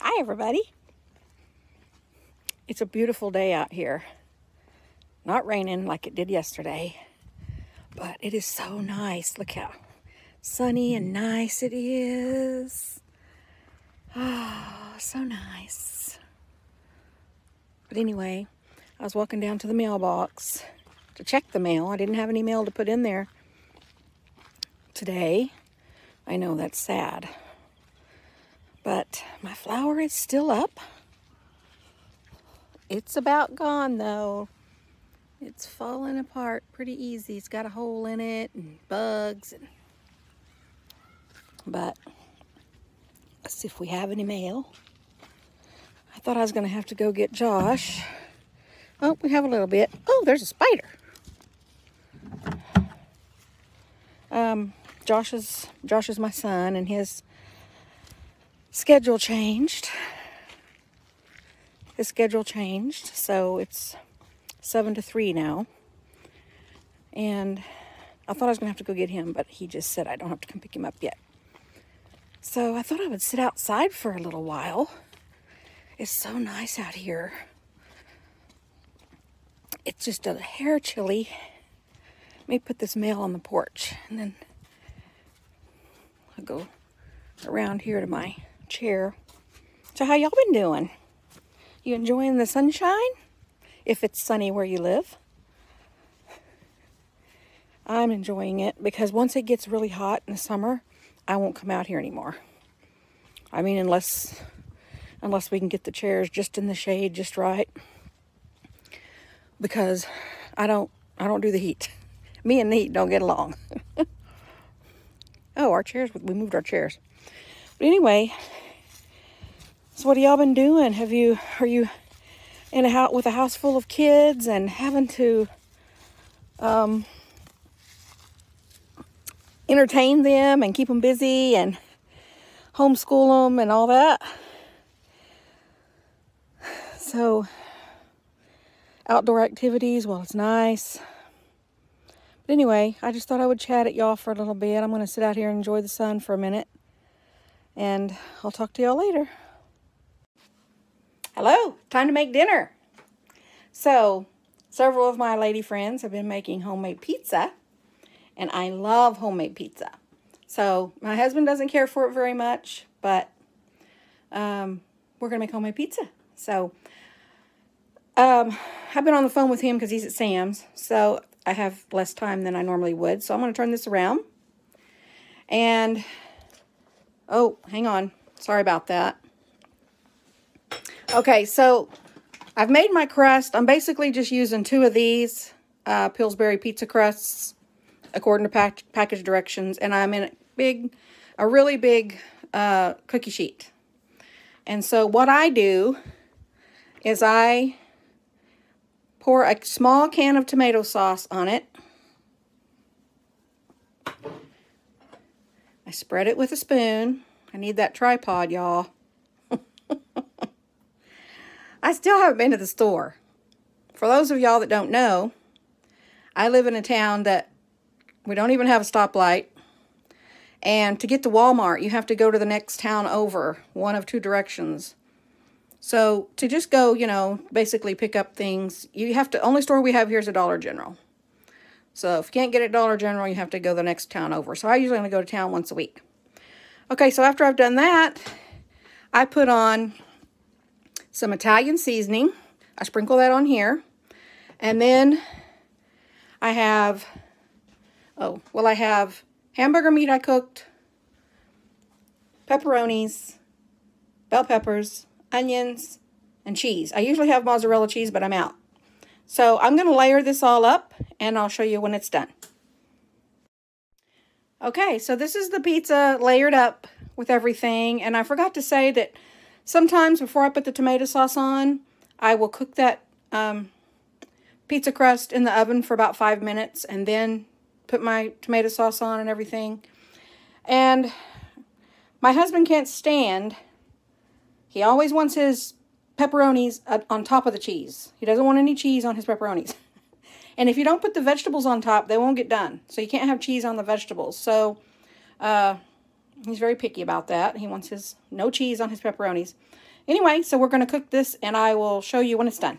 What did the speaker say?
Hi, everybody. It's a beautiful day out here. Not raining like it did yesterday, but it is so nice. Look how sunny and nice it is. Oh, so nice. But anyway, I was walking down to the mailbox to check the mail. I didn't have any mail to put in there today. I know that's sad. But my flower is still up. It's about gone though. It's falling apart pretty easy. It's got a hole in it and bugs. And... But let's see if we have any mail. I thought I was going to have to go get Josh. Oh, we have a little bit. Oh, there's a spider. Um, Josh is Josh is my son, and his schedule changed. His schedule changed, so it's seven to three now. And I thought I was gonna have to go get him, but he just said I don't have to come pick him up yet. So I thought I would sit outside for a little while. It's so nice out here. It's just a hair chilly. Let me put this mail on the porch and then I'll go around here to my chair. So how y'all been doing? You enjoying the sunshine? If it's sunny where you live. I'm enjoying it because once it gets really hot in the summer, I won't come out here anymore. I mean, unless unless we can get the chairs just in the shade just right. Because I don't I don't do the heat. Me and the heat don't get along. Oh, our chairs, we moved our chairs. But anyway, so what have y'all been doing? Have you, are you in a house with a house full of kids and having to um, entertain them and keep them busy and homeschool them and all that? So, outdoor activities, well, it's nice. But anyway, I just thought I would chat at y'all for a little bit. I'm going to sit out here and enjoy the sun for a minute. And I'll talk to y'all later. Hello, time to make dinner. So, several of my lady friends have been making homemade pizza. And I love homemade pizza. So, my husband doesn't care for it very much. But um, we're going to make homemade pizza. So, um, I've been on the phone with him because he's at Sam's. So, I have less time than I normally would. So I'm going to turn this around. And, oh, hang on. Sorry about that. Okay, so I've made my crust. I'm basically just using two of these uh, Pillsbury pizza crusts according to pack package directions. And I'm in a big, a really big uh, cookie sheet. And so what I do is I Pour a small can of tomato sauce on it. I spread it with a spoon. I need that tripod, y'all. I still haven't been to the store. For those of y'all that don't know, I live in a town that we don't even have a stoplight. And to get to Walmart, you have to go to the next town over, one of two directions. So to just go, you know, basically pick up things, you have to, only store we have here is a Dollar General. So if you can't get it Dollar General, you have to go the next town over. So I usually only go to town once a week. Okay, so after I've done that, I put on some Italian seasoning. I sprinkle that on here. And then I have, oh, well, I have hamburger meat I cooked, pepperonis, bell peppers, onions, and cheese. I usually have mozzarella cheese, but I'm out. So I'm going to layer this all up, and I'll show you when it's done. Okay, so this is the pizza layered up with everything, and I forgot to say that sometimes before I put the tomato sauce on, I will cook that um, pizza crust in the oven for about five minutes, and then put my tomato sauce on and everything. And my husband can't stand he always wants his pepperonis on top of the cheese. He doesn't want any cheese on his pepperonis. and if you don't put the vegetables on top, they won't get done. So you can't have cheese on the vegetables. So uh, He's very picky about that. He wants his no cheese on his pepperonis. Anyway, so we're going to cook this and I will show you when it's done.